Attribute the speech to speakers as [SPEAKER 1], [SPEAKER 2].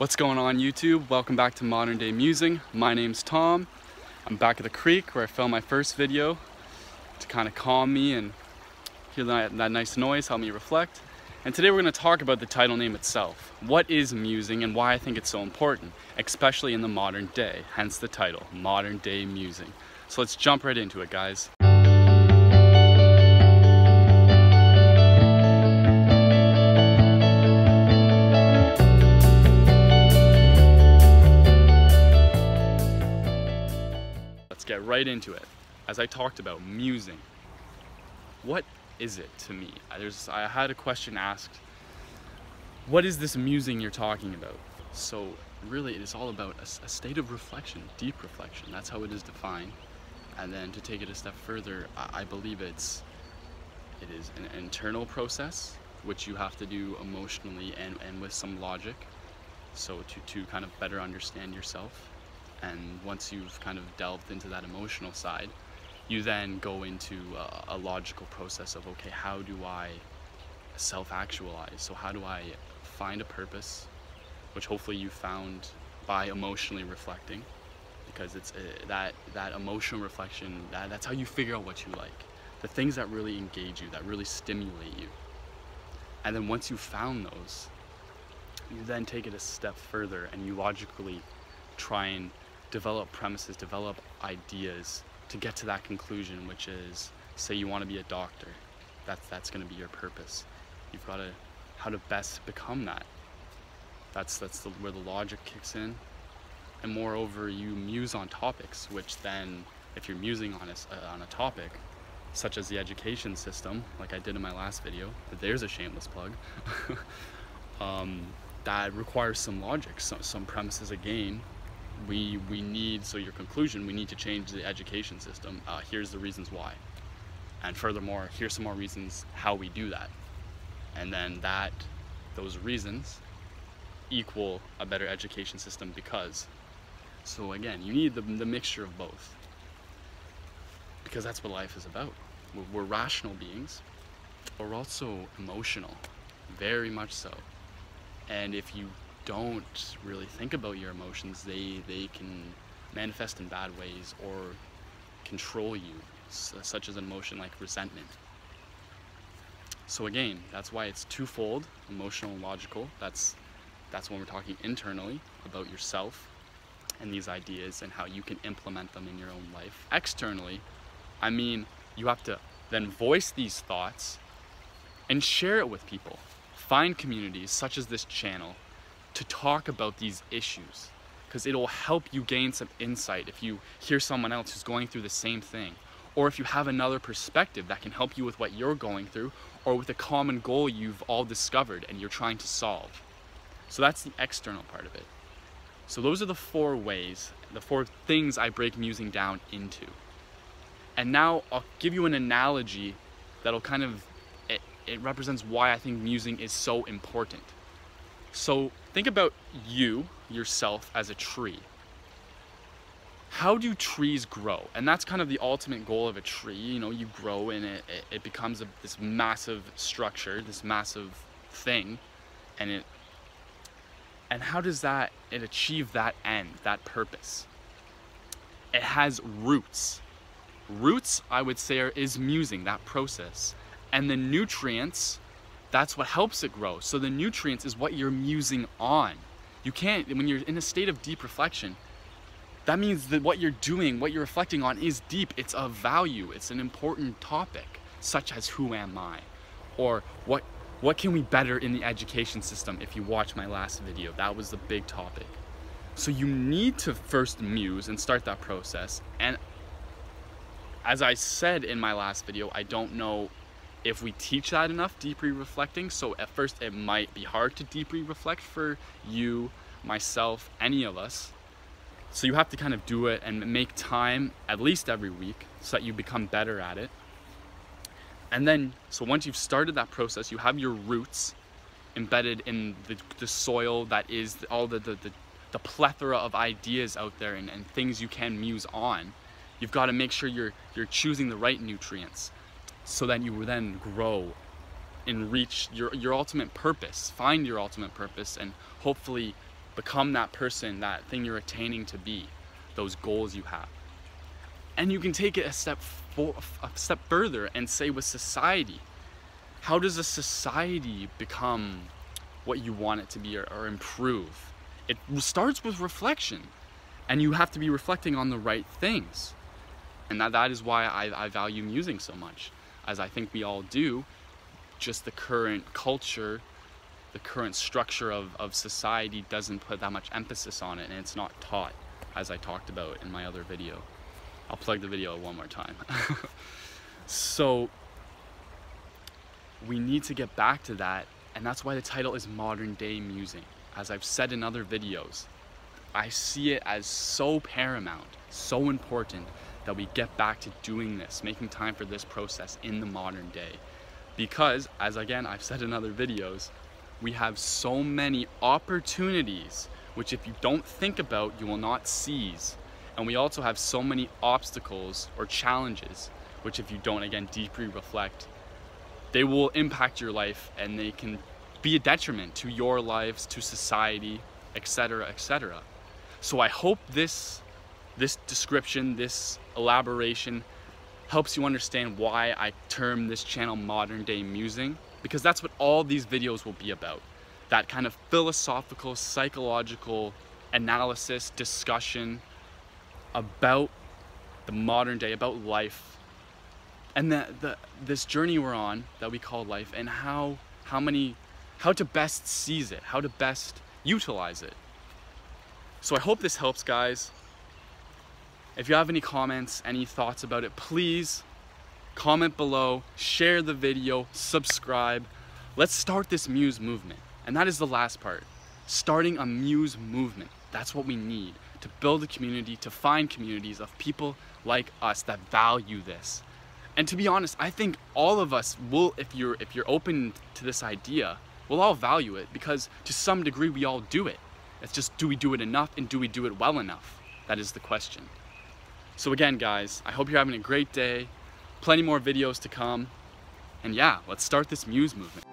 [SPEAKER 1] What's going on YouTube? Welcome back to Modern Day Musing. My name's Tom. I'm back at the creek where I filmed my first video to kind of calm me and hear that, that nice noise, help me reflect. And today we're going to talk about the title name itself. What is musing and why I think it's so important, especially in the modern day, hence the title, Modern Day Musing. So let's jump right into it guys. Right into it. As I talked about, musing. What is it to me? There's, I had a question asked, what is this musing you're talking about? So really it is all about a, a state of reflection, deep reflection. That's how it is defined. And then to take it a step further, I, I believe it's it is an internal process which you have to do emotionally and, and with some logic so to, to kind of better understand yourself and once you've kind of delved into that emotional side you then go into a, a logical process of okay how do i self-actualize? So how do i find a purpose which hopefully you found by emotionally reflecting because it's uh, that that emotional reflection that, that's how you figure out what you like. The things that really engage you that really stimulate you. And then once you've found those you then take it a step further and you logically try and develop premises, develop ideas to get to that conclusion, which is, say you want to be a doctor, that's, that's going to be your purpose. You've got to, how to best become that. That's, that's the, where the logic kicks in. And moreover, you muse on topics, which then, if you're musing on a, uh, on a topic, such as the education system, like I did in my last video, there's a shameless plug, um, that requires some logic, some, some premises again, we we need so your conclusion we need to change the education system. Uh, here's the reasons why. And furthermore here's some more reasons how we do that. And then that those reasons equal a better education system because so again you need the, the mixture of both. Because that's what life is about. We're, we're rational beings but we're also emotional very much so. And if you don't really think about your emotions, they, they can manifest in bad ways or control you, such as an emotion like resentment. So again, that's why it's twofold, emotional and logical. That's, that's when we're talking internally about yourself and these ideas and how you can implement them in your own life. Externally, I mean, you have to then voice these thoughts and share it with people. Find communities such as this channel to talk about these issues because it'll help you gain some insight if you hear someone else who's going through the same thing or if you have another perspective that can help you with what you're going through or with a common goal you've all discovered and you're trying to solve. So that's the external part of it. So those are the four ways, the four things I break musing down into. And now I'll give you an analogy that'll kind of, it, it represents why I think musing is so important. So think about you, yourself, as a tree. How do trees grow? And that's kind of the ultimate goal of a tree. You know, you grow and it, it, becomes a, this massive structure, this massive thing. And it, and how does that, it achieve that end, that purpose? It has roots. Roots, I would say, are, is musing, that process. And the nutrients that's what helps it grow. So the nutrients is what you're musing on. You can't, when you're in a state of deep reflection, that means that what you're doing, what you're reflecting on is deep. It's of value. It's an important topic, such as who am I? Or what, what can we better in the education system if you watch my last video? That was the big topic. So you need to first muse and start that process. And as I said in my last video, I don't know if we teach that enough, deeply reflecting, so at first it might be hard to deeply reflect for you, myself, any of us. So you have to kind of do it and make time at least every week so that you become better at it. And then, so once you've started that process, you have your roots embedded in the, the soil that is all the, the, the, the plethora of ideas out there and, and things you can muse on. You've got to make sure you're, you're choosing the right nutrients so that you will then grow and reach your, your ultimate purpose, find your ultimate purpose, and hopefully Become that person, that thing you're attaining to be, those goals you have. And you can take it a step for, a step further and say with society, how does a society become what you want it to be or, or improve? It starts with reflection, and you have to be reflecting on the right things. And that, that is why I, I value musing so much, as I think we all do. Just the current culture, the current structure of, of society doesn't put that much emphasis on it, and it's not taught, as I talked about in my other video. I'll plug the video one more time. so we need to get back to that, and that's why the title is Modern Day Musing. As I've said in other videos, I see it as so paramount, so important that we get back to doing this, making time for this process in the modern day. Because, as again I've said in other videos, we have so many opportunities which if you don't think about, you will not seize. And we also have so many obstacles or challenges, which if you don't, again, deeply reflect, they will impact your life and they can be a detriment to your lives, to society, etc., etc. So I hope this, this description, this elaboration helps you understand why I term this channel modern day musing, because that's what all these videos will be about. That kind of philosophical, psychological analysis, discussion about the modern day, about life, and the, the this journey we're on that we call life, and how how many how to best seize it, how to best utilize it. So I hope this helps, guys. If you have any comments, any thoughts about it, please comment below, share the video, subscribe. Let's start this Muse movement. And that is the last part. Starting a Muse movement. That's what we need to build a community, to find communities of people like us that value this. And to be honest, I think all of us will, if you're if you're open to this idea, we'll all value it because to some degree we all do it. It's just do we do it enough and do we do it well enough? That is the question. So again, guys, I hope you're having a great day. Plenty more videos to come. And yeah, let's start this Muse movement.